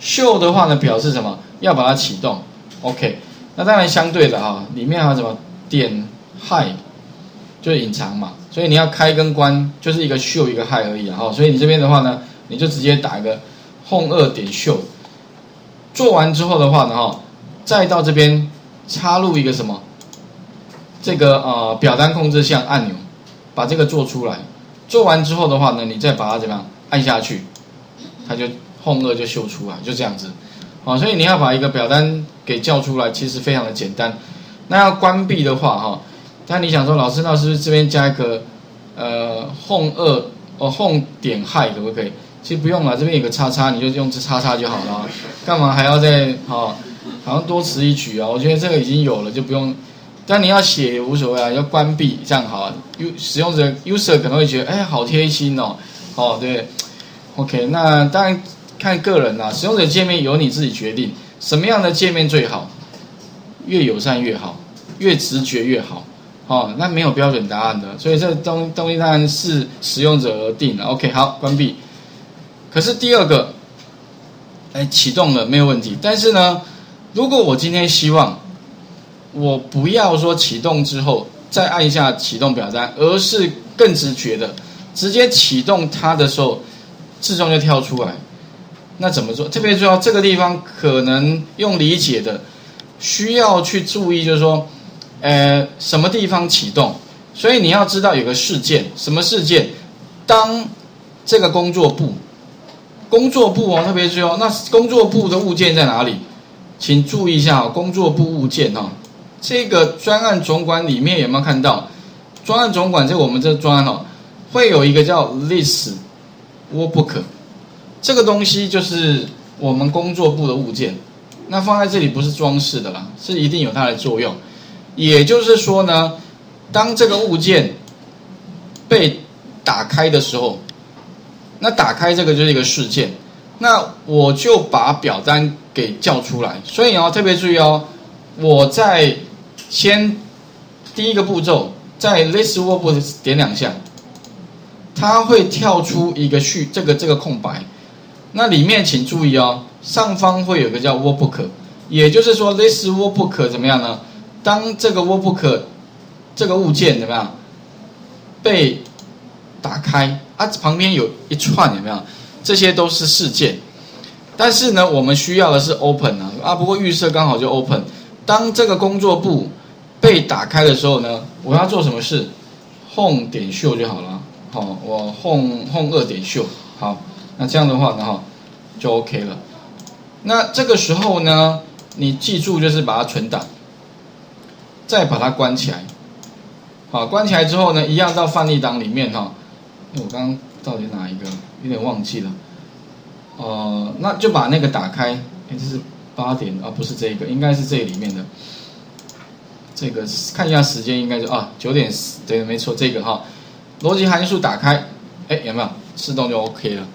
秀的话呢，表示什么？要把它启动。OK，那当然相对的哈，里面还有什么点 High，就是隐藏嘛。所以你要开跟关，就是一个秀一个 High 而已啊。哈，所以你这边的话呢，你就直接打一个 Home 二点秀。做完之后的话呢，哈，再到这边插入一个什么？这个呃表单控制项按钮，把这个做出来。做完之后的话呢，你再把它怎么样按下去，它就 Home 二就秀出来，就这样子。好，所以你要把一个表单给叫出来，其实非常的简单。那要关闭的话，哈，但你想说，老师，那是不是这边加一个呃空二哦 Home 点 Hi 可不可以？其实不用了，这边有个叉叉，你就用这叉叉就好了。干嘛还要再好？好像多此一举啊！我觉得这个已经有了，就不用。但你要写也无所谓啊，要关闭这样好。U 使用者 User 可能会觉得，哎，好贴心哦。哦，对，OK。那当然看个人啦，使用者界面由你自己决定，什么样的界面最好？越友善越好，越直觉越好。哦，那没有标准答案的，所以这东东西当然是使用者而定了。OK，好，关闭。可是第二个，哎，启动了没有问题。但是呢，如果我今天希望我不要说启动之后再按一下启动表单，而是更直觉的直接启动它的时候，自动就跳出来。那怎么做？特别重要这个地方可能用理解的，需要去注意，就是说，呃，什么地方启动？所以你要知道有个事件，什么事件？当这个工作簿。工作部哦，特别重要。那工作部的物件在哪里？请注意一下哦，工作部物件哦。这个专案总管里面有没有看到？专案总管在我们这专案哦，会有一个叫 list workbook，这个东西就是我们工作部的物件。那放在这里不是装饰的啦，是一定有它的作用。也就是说呢，当这个物件被打开的时候。那打开这个就是一个事件，那我就把表单给叫出来。所以要特别注意哦，我在先第一个步骤，在 list workbook 点两下，它会跳出一个序，这个这个空白。那里面请注意哦，上方会有个叫 workbook，也就是说 list workbook 怎么样呢？当这个 workbook 这个物件怎么样被打开？啊旁边有一串，怎么样？这些都是事件，但是呢，我们需要的是 open 啊啊！不过预设刚好就 open。当这个工作簿被打开的时候呢，我要做什么事？home 点秀就好了。好，我 home home 二点秀。好，那这样的话呢，哈，就 OK 了。那这个时候呢，你记住就是把它存档，再把它关起来。好，关起来之后呢，一样到范例档里面哈。我刚刚到底哪一个？有点忘记了。呃，那就把那个打开。哎，这是八点啊，不是这个，应该是这里面的。这个看一下时间，应该就啊九点对，没错，这个哈。逻辑函数打开，哎，有没有？自动就 OK 了。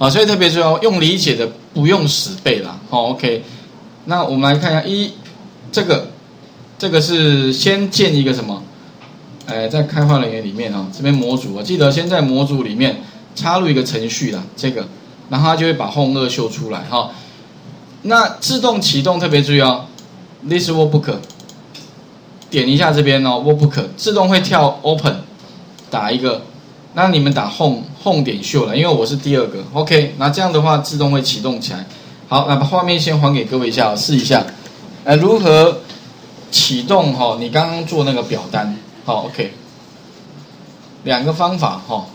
啊，所以特别重要，用理解的不用死背啦。好，OK。那我们来看一下一，这个，这个是先建一个什么？哎，在开发人员里面啊，这边模组，我记得先在模组里面插入一个程序啦，这个，然后它就会把 Home 二秀出来哈。那自动启动特别注意哦，This Workbook，点一下这边哦，Workbook 自动会跳 Open，打一个，那你们打 Home Home 点秀了，因为我是第二个，OK，那这样的话自动会启动起来。好，那把画面先还给各位一下，试一下，呃，如何启动哈？你刚刚做那个表单。好，OK，两个方法哈。